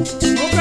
Okay.